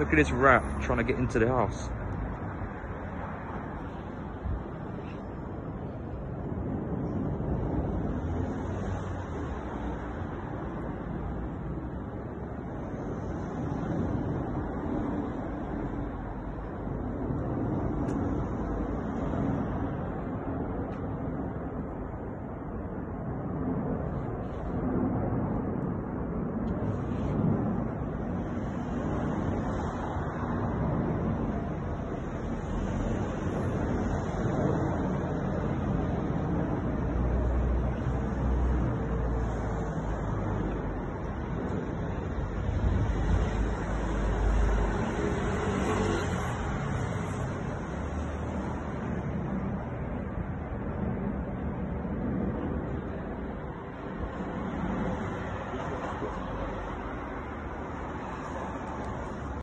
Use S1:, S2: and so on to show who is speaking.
S1: Look at this rat trying to get into the house.